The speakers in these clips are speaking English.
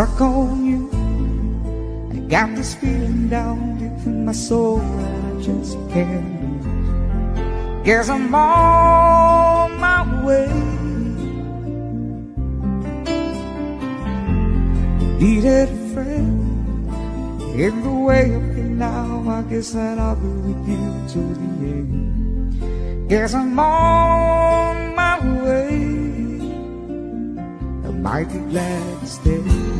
stuck on you. I got this feeling down deep in my soul that I just can't lose. Guess I'm on my way. Needed a friend in the way of me now. I guess that I'll be with you to the end. Guess I'm on my way. I might be glad to stay.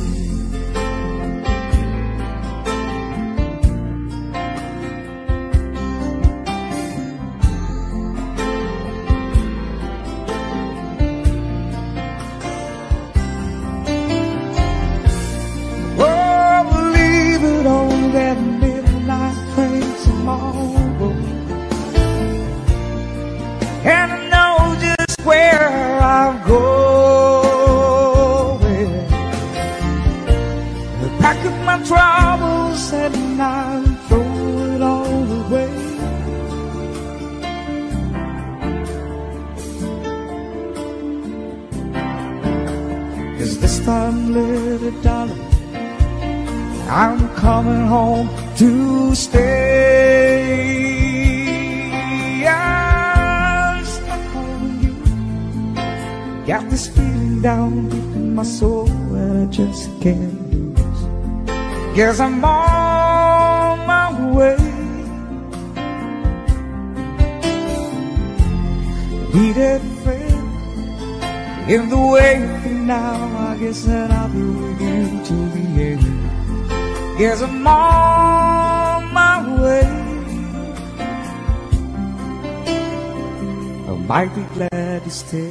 Glad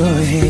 your hand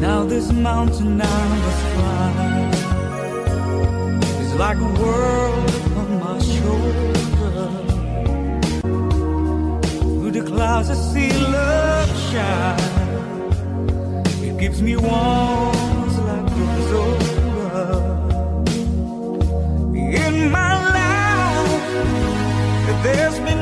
Now this mountain I must climb is like a world upon my shoulders. Through the clouds I see love shine. It gives me warmth like life grows older. In my life, there's been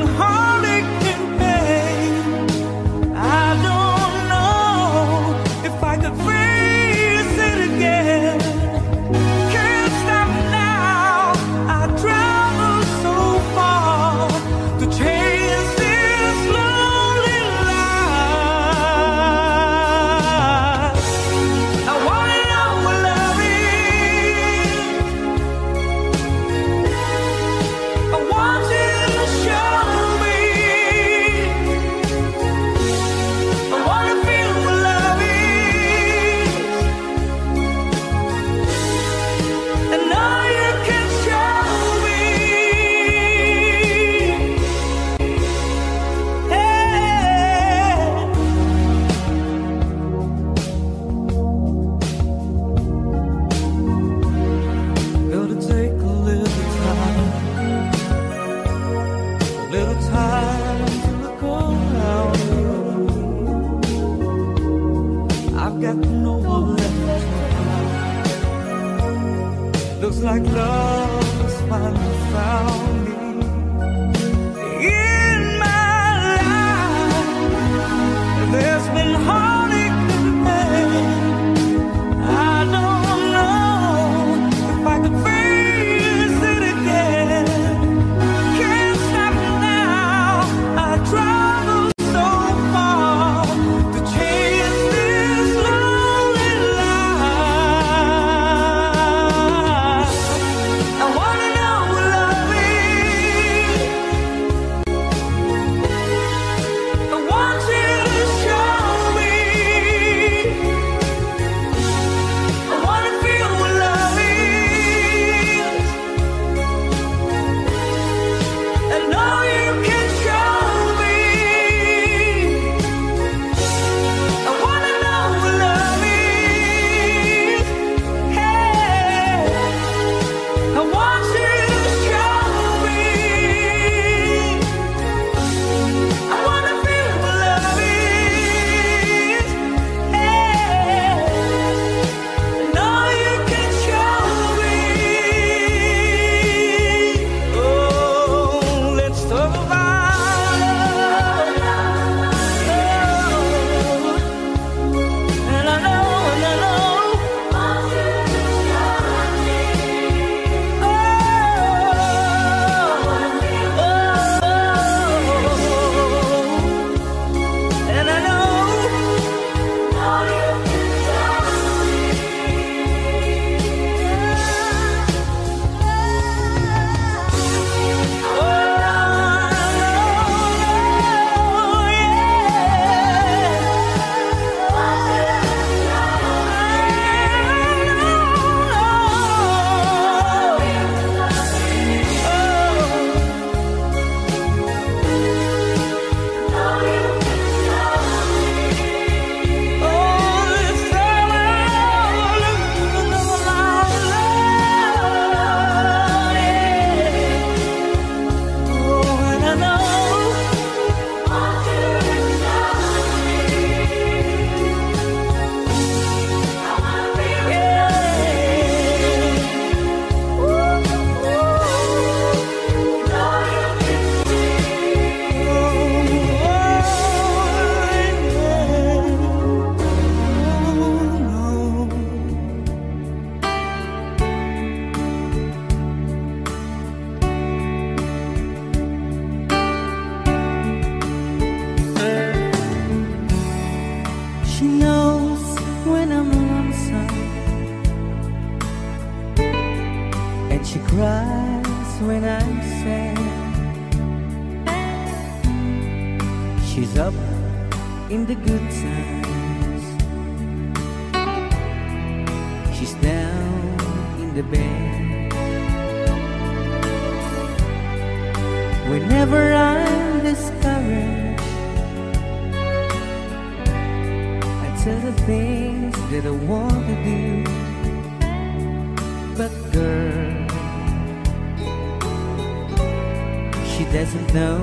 doesn't know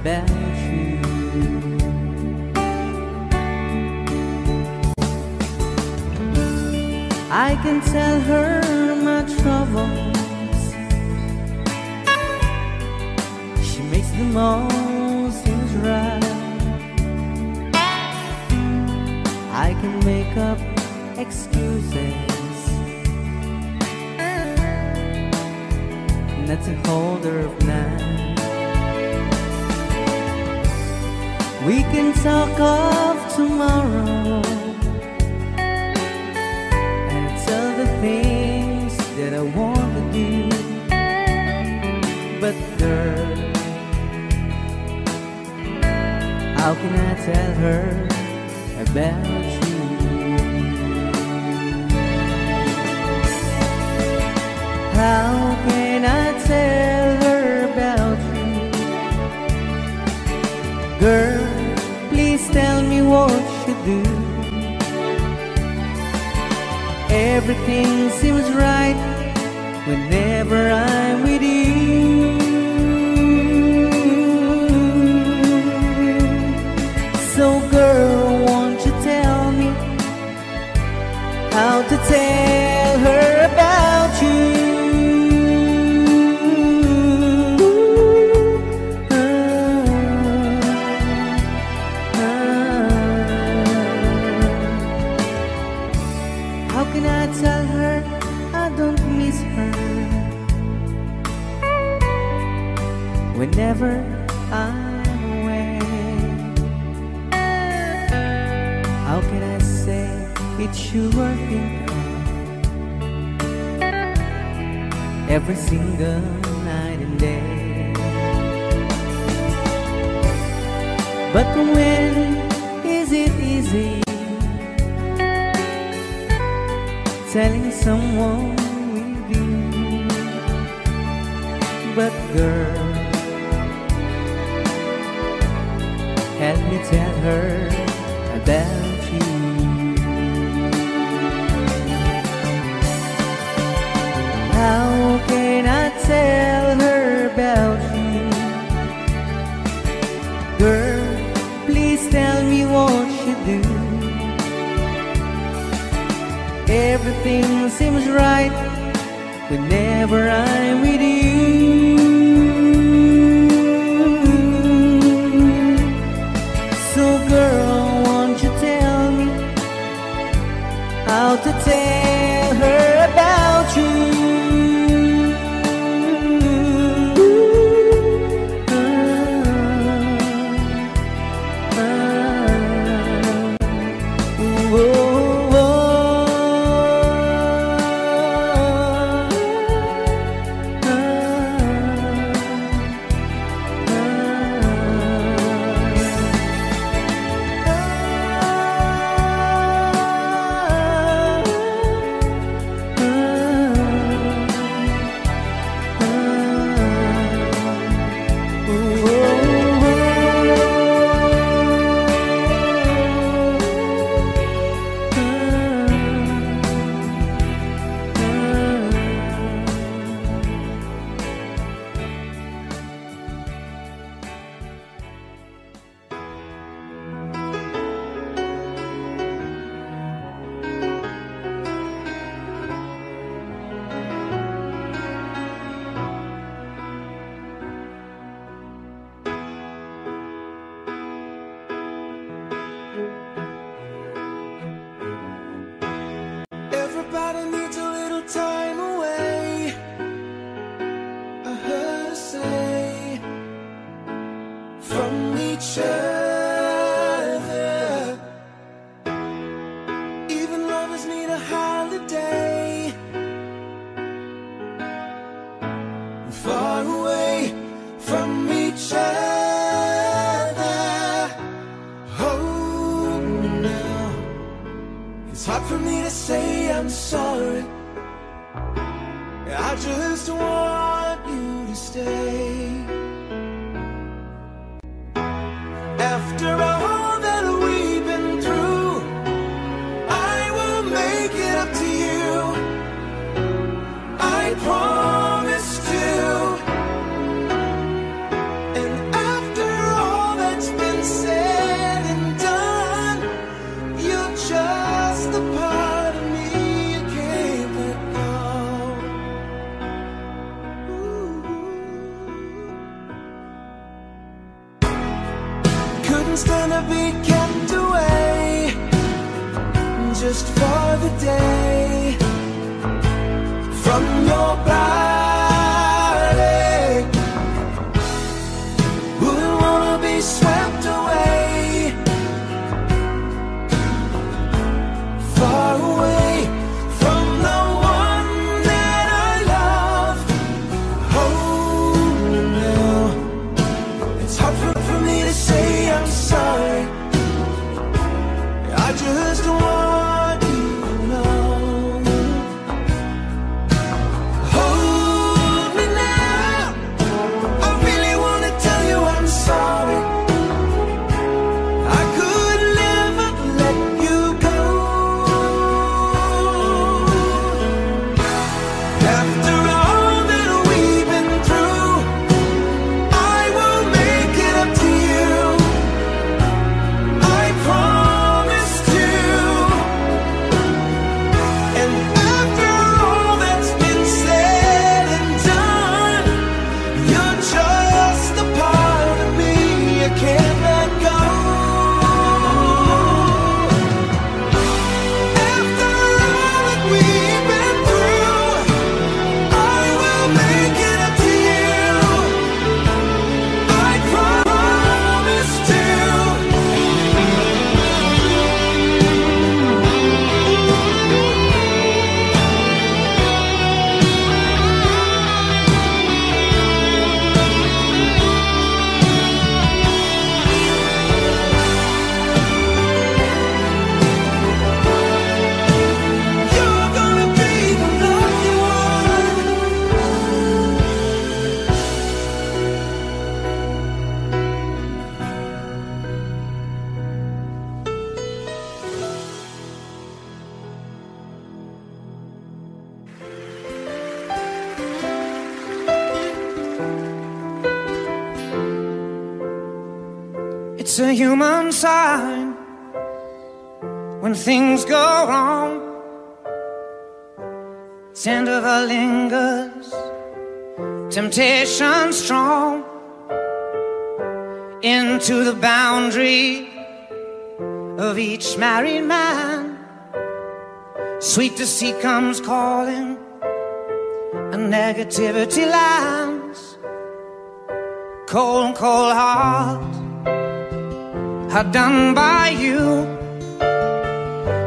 about you. I can tell her my troubles. She makes them all seem right. I can make up excuses not to hold her of night. We can talk of tomorrow and tell the things that I want to do. But girl, how can I tell her about you? How can I tell her about you? Girl, please tell me what you do. Everything seems right whenever I'm with you. So, girl, won't you tell me how to tell whenever I'm away? How can I say it's you I think every single night and day? But when is it easy? telling someone with you. But girl, me tell her about you. How can I tell her about you? Girl, please tell me what you do. Everything seems right whenever I'm with you. How things go wrong. Of lingers, temptation strong. Into the boundary of each married man. Sweet deceit comes calling, and negativity lands. Cold, cold heart are done by you.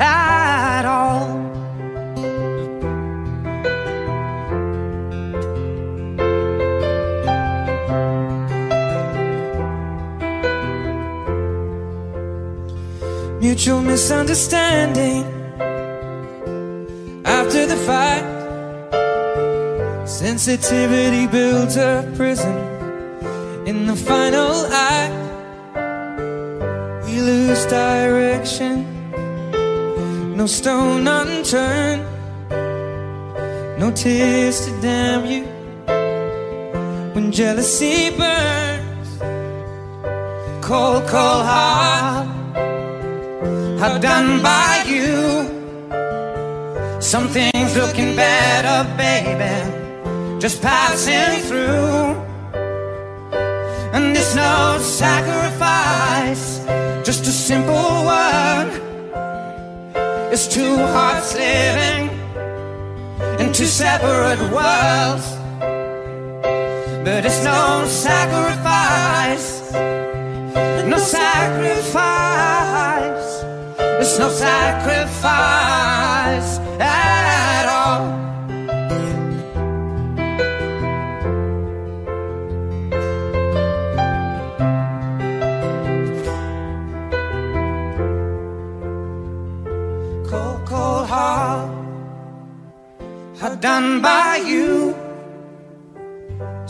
at all. Mutual misunderstanding after the fight. Sensitivity builds a prison in the final act. We lose direction, no stone unturned, no tears to damn you when jealousy burns. Cold, cold heart, are done by you. Something's looking better, baby, just passing through. And it's no sacrifice, just a simple word. It's two hearts living in two separate worlds. But it's no sacrifice, no sacrifice, it's no sacrifice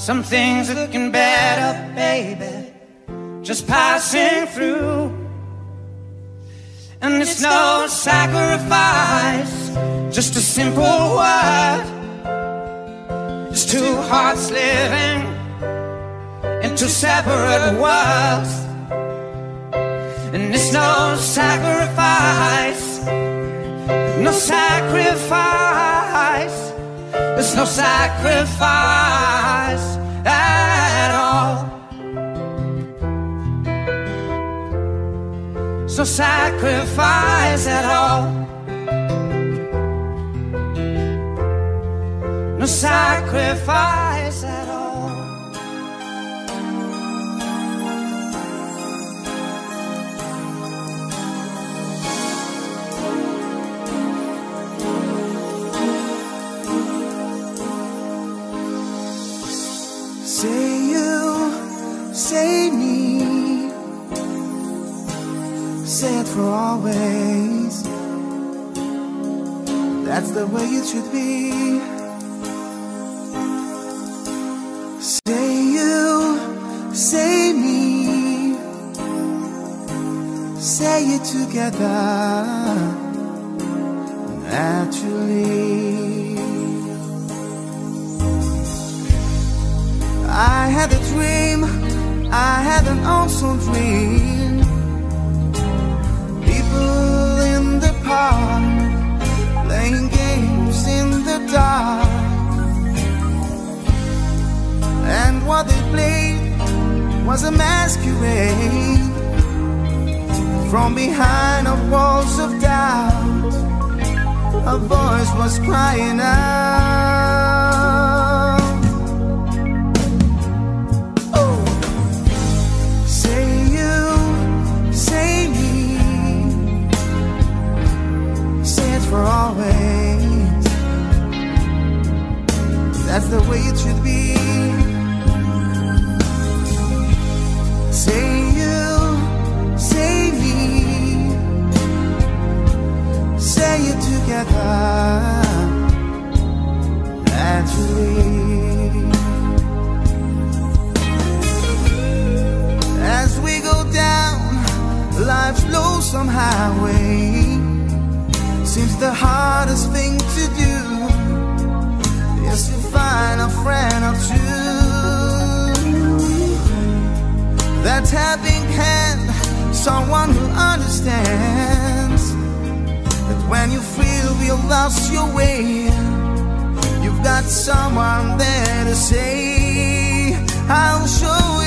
Some things looking better, baby, just passing through. And it's no sacrifice, just a simple word. It's two hearts living in two separate worlds. And it's no sacrifice, no sacrifice. There's no sacrifice at all. No sacrifice at all. No sacrifice say me, say it for always. That's the way it should be. Say you, say me, say it together naturally. I had a dream, I had an awesome dream. People in the park playing games in the dark. And what they played was a masquerade from behind the walls of doubt. A voice was crying out. For always. That's the way it should be. Say you, say me, say it together. Naturally. As we go down life's lonesome highway, seems the hardest thing to do is to find a friend or two. That helping hand, someone who understands that when you feel you lost your way, you've got someone there to say, I'll show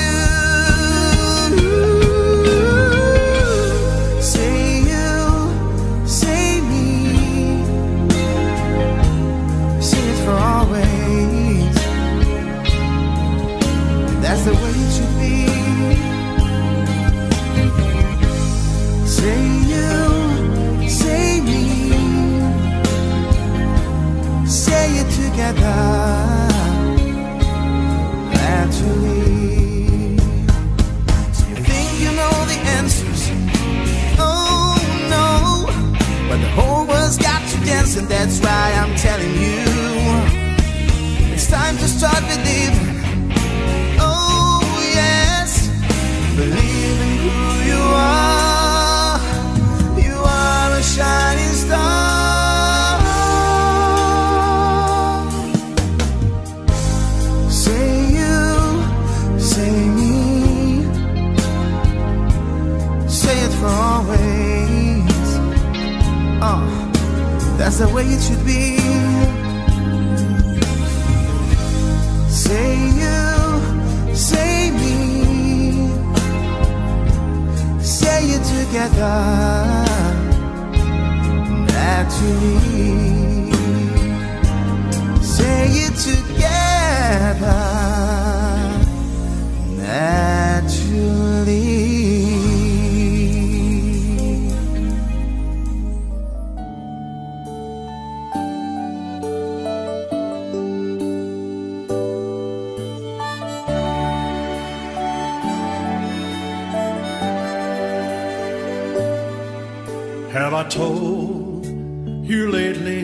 Have I told you lately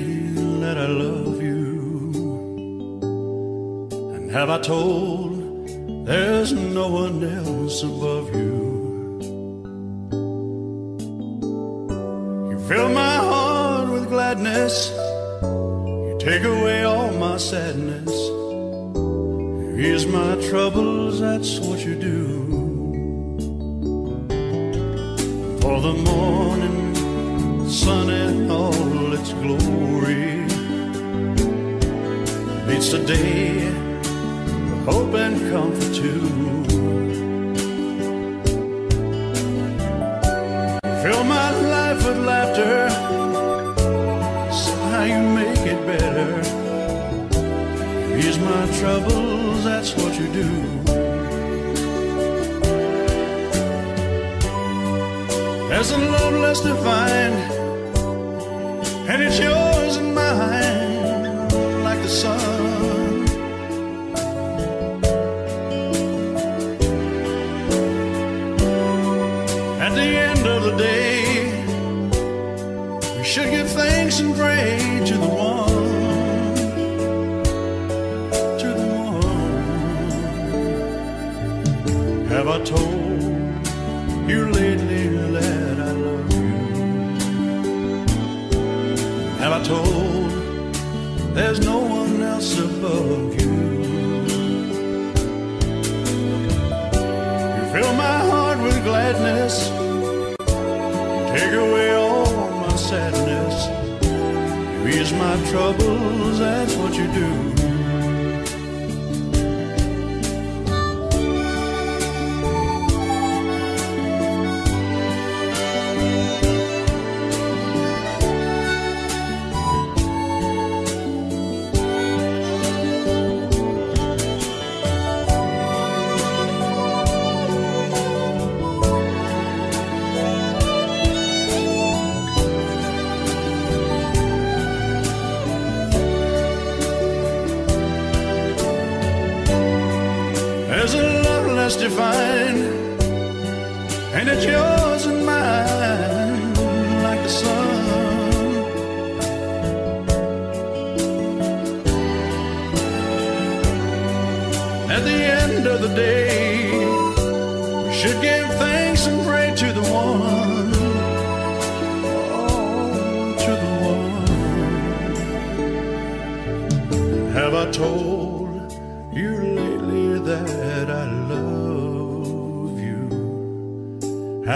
that I love you? And have I told there's no one else above you? You fill my heart with gladness, you take away all my sadness. Ease my troubles, that's what you do. Told there's no one else above you? You fill my heart with gladness, take away all my sadness. You ease my troubles, that's what you do. Defined, and it's yours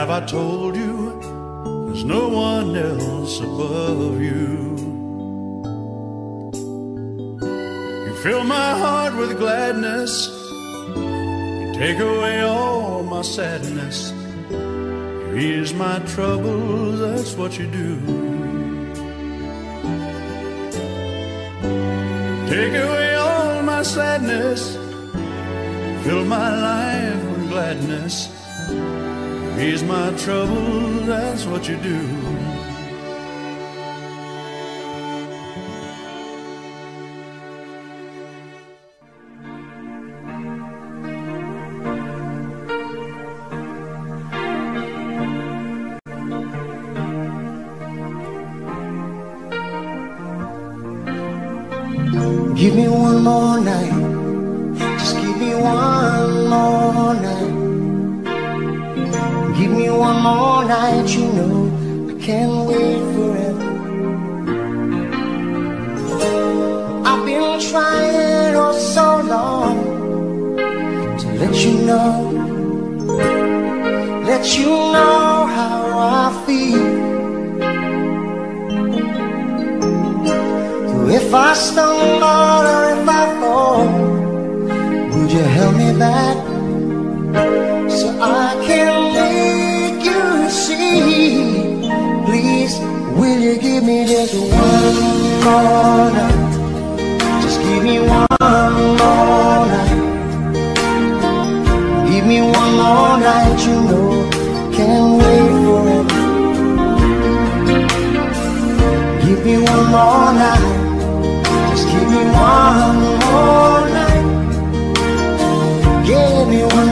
Have I told you there's no one else above you? You fill my heart with gladness, you take away all my sadness, you ease my troubles, that's what you do. Take away all my sadness, fill my life with gladness. Ease my troubles, that's what you do.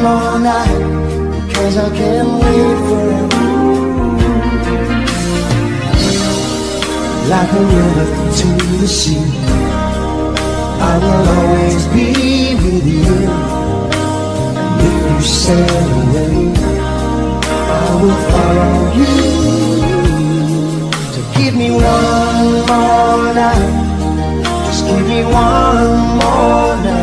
more night Cause I can't wait forever Like a river to the sea I will always be with you. And if you sail away I will follow you. So give me one more night Just give me one more night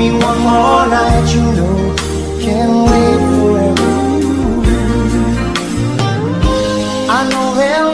me one more night, you know, can't wait forever. I know there